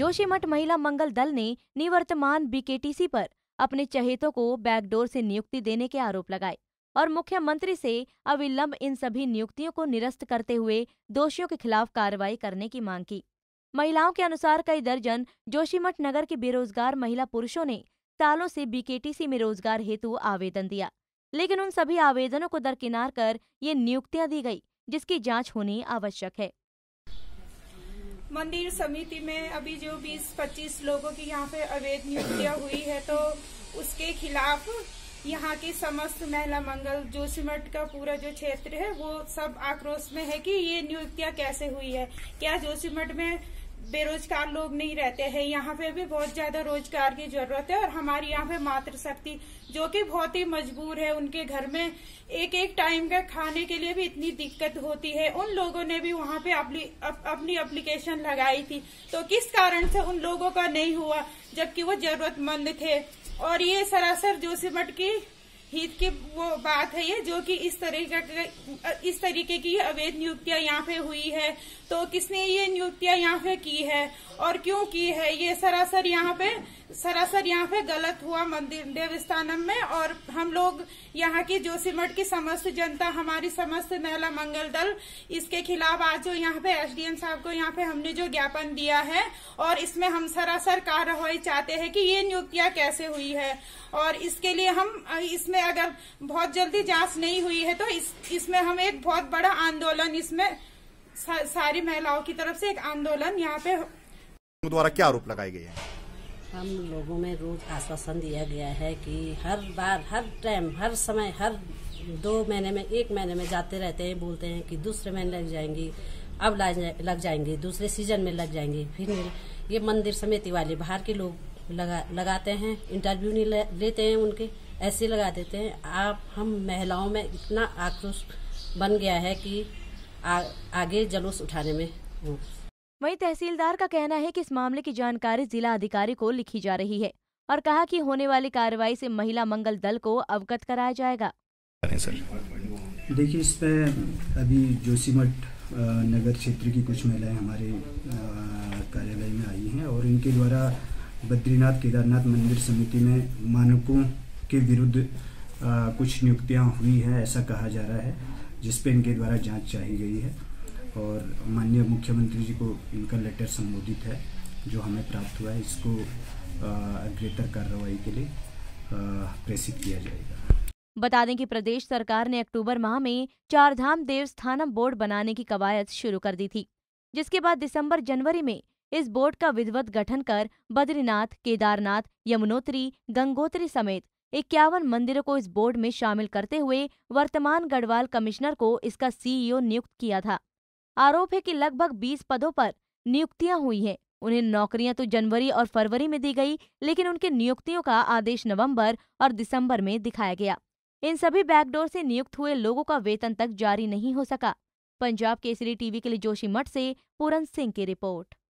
जोशीमठ महिला मंगल दल ने निवर्तमान बीकेटीसी पर अपने चहेतों को बैकडोर से नियुक्ति देने के आरोप लगाए और मुख्यमंत्री से अविलंब इन सभी नियुक्तियों को निरस्त करते हुए दोषियों के खिलाफ कार्रवाई करने की मांग की। महिलाओं के अनुसार कई दर्जन जोशीमठ नगर के बेरोजगार महिला पुरुषों ने सालों से बीकेटीसी में रोज़गार हेतु आवेदन दिया, लेकिन उन सभी आवेदनों को दरकिनार कर ये नियुक्तियाँ दी गई, जिसकी जाँच होनी आवश्यक है। मंदिर समिति में अभी जो 20-25 लोगों की यहाँ पे अवैध नियुक्तियाँ हुई है तो उसके खिलाफ यहाँ की समस्त महिला मंगल, जोशीमठ का पूरा जो क्षेत्र है, वो सब आक्रोश में है कि ये नियुक्तियाँ कैसे हुई है। क्या जोशीमठ में बेरोजगार लोग नहीं रहते हैं। यहाँ पे भी बहुत ज़्यादा रोज़गार की ज़रूरत है और हमारी यहाँ पे मातृशक्ति जो कि बहुत ही मजबूर है। उनके घर में एक एक टाइम का खाने के लिए भी इतनी दिक्कत होती है। उन लोगों ने भी वहाँ पे अपनी अप, अपनी एप्लीकेशन लगाई थी। तो किस कारण से उन लोगों का नहीं हुआ? जबकि वो जरूरतमंद थे। और ये सरासर जोशीमठ की हित की वो बात है ये, जो कि इस तरीके इस तरीके की अवैध नियुक्तियाँ यहाँ पे हुई है। तो किसने ये नियुक्तियाँ यहाँ पे की है और क्यों की है? ये सरासर यहाँ पे सरासर यहाँ पे गलत हुआ मंदिर देवस्थानम में और हम लोग यहाँ की जोशीमठ की समस्त जनता हमारी समस्त महिला मंगल दल इसके खिलाफ आज जो यहाँ पे एसडीएम साहब को यहाँ पे हमने जो ज्ञापन दिया है और इसमें हम सरासर कार्रवाई चाहते हैं कि ये नियुक्तियाँ कैसे हुई है। और इसके लिए हम इसमें अगर बहुत जल्दी जाँच नहीं हुई है तो इस इसमें हम एक बहुत बड़ा आंदोलन इसमें सा, सारी महिलाओं की तरफ़ से एक आंदोलन यहाँ पे द्वारा क्या आरोप लगाए गए हैं? हम लोगों में रोज आश्वासन दिया गया है कि हर बार हर टाइम हर समय हर दो महीने में एक महीने में जाते रहते हैं बोलते हैं कि दूसरे महीने लग जाएँगी अब लग जाएँगे दूसरे सीज़न में लग जाएँगे। फिर ये मंदिर समिति वाले बाहर के लोग लगा लगाते हैं इंटरव्यू नहीं ले, लेते हैं उनके ऐसे लगा देते हैं। आप हम महिलाओं में इतना आक्रोश बन गया है कि आ, आगे जलूस उठाने में वहीं तहसीलदार का कहना है कि इस मामले की जानकारी जिला अधिकारी को लिखी जा रही है और कहा कि होने वाली कार्रवाई से महिला मंगल दल को अवगत कराया जाएगा। देखिए, इसमें अभी जोशीमठ नगर क्षेत्र की कुछ महिलाएँ हमारे कार्यालय में आई हैं और इनके द्वारा बद्रीनाथ केदारनाथ मंदिर समिति में मानकों के विरुद्ध कुछ नियुक्तियाँ हुई हैं, ऐसा कहा जा रहा है जिसपे इनके द्वारा जाँच चाही गई है। और माननीय मुख्यमंत्री जी को इनका लेटर संबोधित है, जो हमें प्राप्त हुआ है, इसको अग्रेतर कार्रवाई के लिए प्रेषित किया जाएगा। बता दें कि प्रदेश सरकार ने अक्टूबर माह में चारधाम देवस्थानम बोर्ड बनाने की कवायद शुरू कर दी थी, जिसके बाद दिसंबर जनवरी में इस बोर्ड का विधिवत गठन कर बद्रीनाथ, केदारनाथ, यमुनोत्री, गंगोत्री समेत इक्यावन मंदिरों को इस बोर्ड में शामिल करते हुए वर्तमान गढ़वाल कमिश्नर को इसका सीईओ नियुक्त किया था। आरोप है कि लगभग 20 पदों पर नियुक्तियाँ हुई हैं। उन्हें नौकरियाँ तो जनवरी और फरवरी में दी गई, लेकिन उनके नियुक्तियों का आदेश नवंबर और दिसंबर में दिखाया गया। इन सभी बैकडोर से नियुक्त हुए लोगों का वेतन तक जारी नहीं हो सका। पंजाब केसरी टीवी के लिए जोशीमठ से पूरन सिंह की रिपोर्ट।